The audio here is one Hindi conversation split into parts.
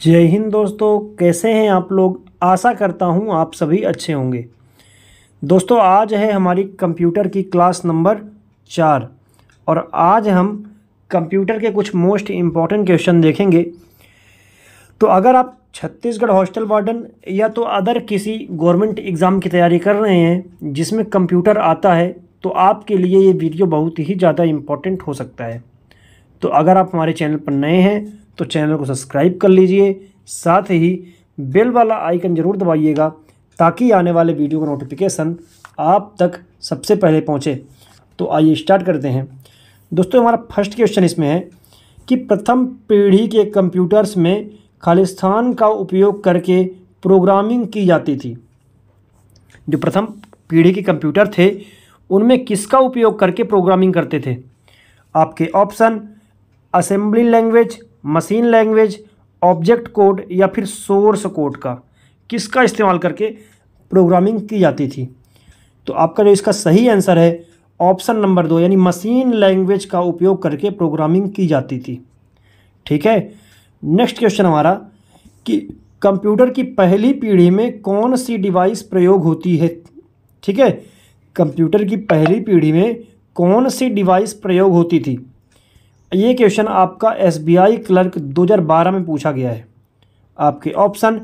जय हिंद दोस्तों, कैसे हैं आप लोग? आशा करता हूँ आप सभी अच्छे होंगे। दोस्तों, आज है हमारी कंप्यूटर की क्लास नंबर चार और आज हम कंप्यूटर के कुछ मोस्ट इंपॉर्टेंट क्वेश्चन देखेंगे। तो अगर आप छत्तीसगढ़ हॉस्टल वार्डन या तो अदर किसी गवर्नमेंट एग्ज़ाम की तैयारी कर रहे हैं, जिसमें कंप्यूटर आता है तो आपके लिए ये वीडियो बहुत ही ज़्यादा इंपॉर्टेंट हो सकता है। तो अगर आप हमारे चैनल पर नए हैं तो चैनल को सब्सक्राइब कर लीजिए। साथ ही बेल वाला आइकन ज़रूर दबाइएगा, ताकि आने वाले वीडियो का नोटिफिकेशन आप तक सबसे पहले पहुँचे। तो आइए स्टार्ट करते हैं। दोस्तों, हमारा फ़र्स्ट क्वेश्चन इसमें है कि प्रथम पीढ़ी के कंप्यूटर्स में खालिस्तान का उपयोग करके प्रोग्रामिंग की जाती थी। जो प्रथम पीढ़ी के कंप्यूटर थे, उनमें किसका उपयोग करके प्रोग्रामिंग करते थे? आपके option assembly language, machine language, object code या फिर सोर्स कोड का, किसका इस्तेमाल करके प्रोग्रामिंग की जाती थी? तो आपका जो इसका सही आंसर है, ऑप्शन नंबर दो, यानी मशीन लैंग्वेज का उपयोग करके प्रोग्रामिंग की जाती थी। ठीक है? नेक्स्ट क्वेश्चन हमारा, कि कंप्यूटर की पहली पीढ़ी में कौन सी डिवाइस प्रयोग होती है? ठीक है? कंप्यूटर की पहली पीढ़ी में कौन सी डिवाइस प्रयोग होती थी? ये क्वेश्चन आपका एस बी आई क्लर्क 2012 में पूछा गया है। आपके option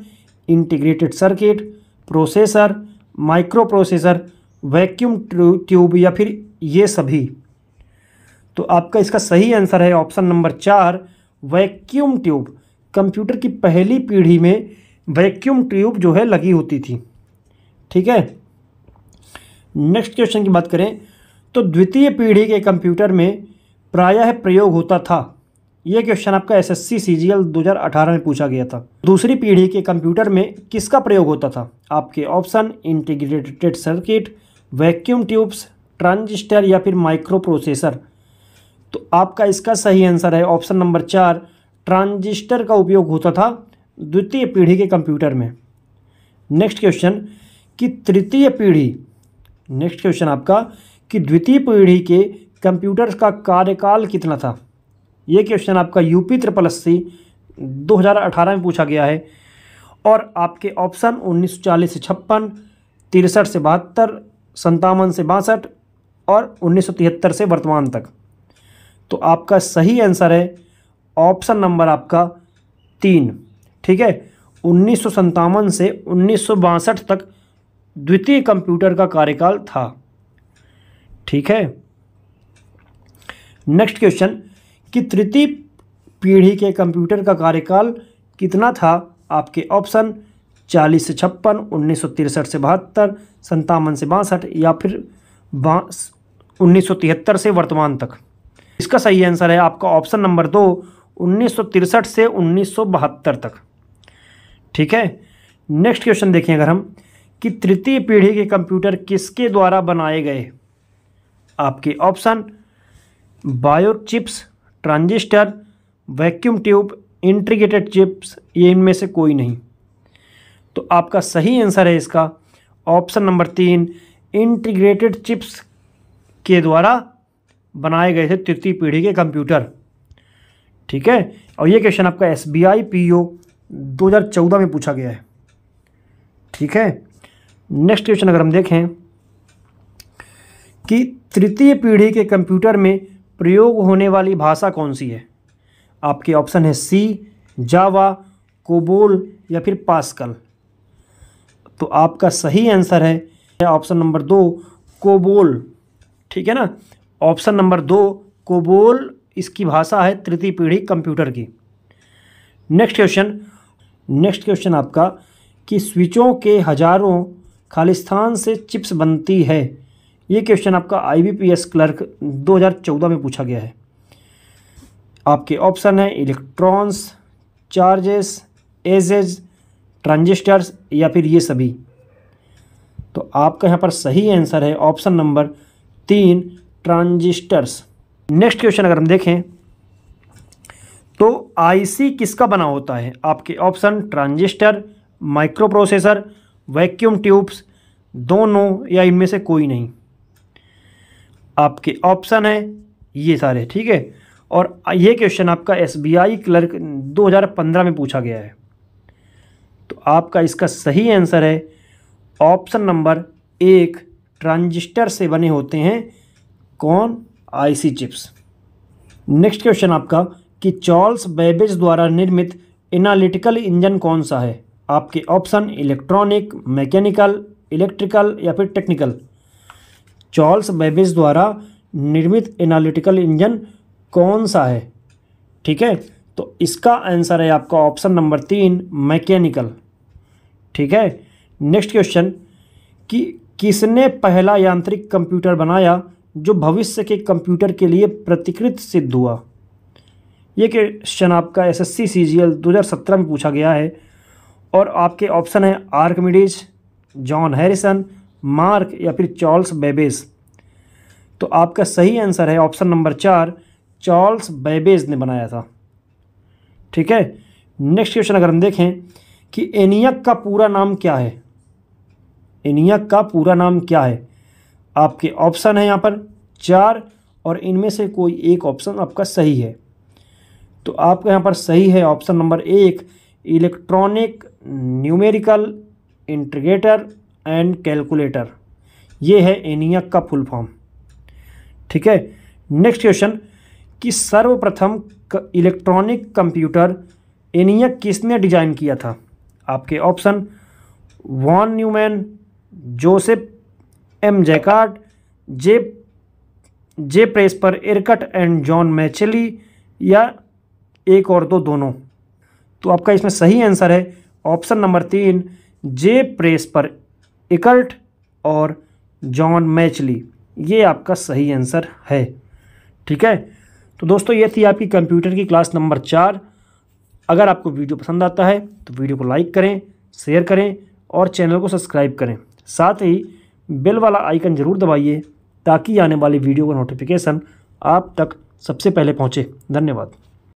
integrated circuit processor micro processor vacuum tube या फिर ये सभी। तो आपका इसका सही आंसर है ऑप्शन नंबर चार वैक्यूम ट्यूब कंप्यूटर की पहली पीढ़ी में वैक्यूम ट्यूब जो है लगी होती थी। ठीक है? नेक्स्ट क्वेश्चन की बात करें तो द्वितीय पीढ़ी के कंप्यूटर में प्रायः प्रयोग होता था। यह क्वेश्चन आपका S S C C G L दो हज़ार अठारह में पूछा गया था। दूसरी पीढ़ी के कंप्यूटर में किसका प्रयोग होता था? आपके option integrated circuit vacuum tubes transistor या फिर माइक्रो प्रोसेसर तो आपका इसका सही आंसर है। ऑप्शन नंबर चार ट्रांजिस्टर का उपयोग होता था द्वितीय पीढ़ी के कंप्यूटर में। नेक्स्ट क्वेश्चन कि तृतीय पीढ़ी? नेक्स्ट क्वेश्चन आपका, कि द्वितीय पीढ़ी के कंप्यूटर का कार्यकाल कितना था? ये क्वेश्चन आपका यूपी ट्रिपल अस्सी दो में पूछा गया है और आपके ऑप्शन उन्नीस से छप्पन, तिरसठ से बहत्तर संतावन से बासठ और उन्नीस सौ तिहत्तर से वर्तमान तक। तो आपका सही आंसर है ऑप्शन नंबर आपका तीन, ठीक है? उन्नीस सौ सत्तावन से उन्नीस सौ बासठ तक द्वितीय कंप्यूटर का कार्यकाल था, ठीक है? नेक्स्ट क्वेश्चन कि तृतीय पीढ़ी के कंप्यूटर का कार्यकाल कितना था? आपके ऑप्शन चालीस से छप्पन, उन्नीस सौ तिरसठ से बहत्तर, संतावन से बासठ या फिर उन्नीस से वर्तमान तक? इसका सही आंसर है आपका ऑप्शन नंबर दो, उन्नीस सौ तिरसठ से उन्नीस सौ बहत्तर तक। ठीक है? नेक्स्ट क्वेश्चन देखें अगर हम। कि तृतीय पीढ़ी के कंप्यूटर किसके द्वारा बनाए गए? आपके option bio chips transistor, vacuum tube, integrated chips, ये इनमें से कोई नहीं। तो आपका सही आंसर है इसका। ऑप्शन नंबर तीन इंटीग्रेटेड चिप्स के द्वारा बनाए गए थे तृतीय पीढ़ी के कंप्यूटर। ठीक है? और ये क्वेश्चन आपका S B I P O दो हज़ार चौदह में पूछा गया है। ठीक है? नेक्स्ट क्वेश्चन अगर हम देखें कि तृतीय पीढ़ी के कंप्यूटर में प्रयोग होने वाली भाषा कौन सी है? आपके ऑप्शन है सी, जावा, कोबोल या फिर पास्कल। तो आपका सही आंसर है ऑप्शन नंबर दो, कोबोल। ठीक है ना? ऑप्शन नंबर दो, कोबोल, इसकी भाषा है तृतीय पीढ़ी कंप्यूटर की। Next question. नेक्स्ट क्वेश्चन आपका, कि स्विचों के हज़ारों खालिस्तान से चिप्स बनती है। ये क्वेश्चन आपका आईबीपीएस क्लर्क 2014 में पूछा गया है। आपके ऑप्शन है इलेक्ट्रॉन्स चार्जेस एजेज ट्रांजिस्टर्स या फिर ये सभी। तो आपका यहाँ पर सही आंसर है ऑप्शन नंबर तीन ट्रांजिस्टर्स नेक्स्ट क्वेश्चन अगर हम देखें तो आईसी किसका बना होता है? आपके option transistor micro processor vacuum tubes दोनों या इनमें से कोई नहीं। आपके ऑप्शन है, ये सारे, ठीक है? और ये क्वेश्चन आपका एस बी आई क्लर्क 2015 में पूछा गया है। तो आपका इसका सही आंसर है। ऑप्शन नंबर एक ट्रांजिस्टर से बने होते हैं कौन? आईसी चिप्स नेक्स्ट क्वेश्चन आपका, कि चार्ल्स बेबेज द्वारा निर्मित एनालिटिकल इंजन कौन सा है? आपके ऑप्शन इलेक्ट्रॉनिक मैकेनिकल इलेक्ट्रिकल या फिर टेक्निकल चार्ल्स बेबेज द्वारा निर्मित एनालिटिकल इंजन कौन सा है? ठीक है? तो इसका आंसर है आपका ऑप्शन नंबर तीन, मैकेनिकल। ठीक है? नेक्स्ट क्वेश्चन, कि किसने पहला यांत्रिक कंप्यूटर बनाया जो भविष्य के कंप्यूटर के लिए प्रतिकृत सिद्ध हुआ? ये क्वेश्चन आपका S S C C G L दो हज़ार सत्रह में पूछा गया है और आपके ऑप्शन है आर्कमिडीज, जॉन हैरिसन मार्क या फिर चार्ल्स बेबेज। तो आपका सही आंसर है ऑप्शन नंबर चार, चार्ल्स बेबेज ने बनाया था। ठीक है? नेक्स्ट क्वेश्चन अगर हम देखें कि एनियक का पूरा नाम क्या है? एनियक का पूरा नाम क्या है? आपके ऑप्शन है यहाँ पर चार और इनमें से कोई एक ऑप्शन आपका सही है। तो आपका यहाँ पर सही है ऑप्शन नंबर एक, electronic numerical integrator. And calculator. ये है एनियक का फुल फॉर्म। ठीक है? नेक्स्ट क्वेश्चन, कि सर्वप्रथम इलेक्ट्रॉनिक कंप्यूटर एनियक किसने डिज़ाइन किया था? आपके option, von Neumann, Joseph M Jacquard, J J Presper एरकट and John मैचली, या एक और दो दोनों। तो आपका इसमें सही आंसर है, ऑप्शन नंबर तीन, जे प्रेस पर इकल्ट और जॉन मैचली। ये आपका सही आंसर है। ठीक है? तो दोस्तों, ये थी आपकी कंप्यूटर की क्लास नंबर चार। अगर आपको वीडियो पसंद आता है तो वीडियो को लाइक करें, शेयर करें और चैनल को सब्सक्राइब करें। साथ ही बेल वाला आइकन ज़रूर दबाइए, ताकि आने वाली वीडियो का नोटिफिकेशन आप तक सबसे पहले पहुँचे। धन्यवाद।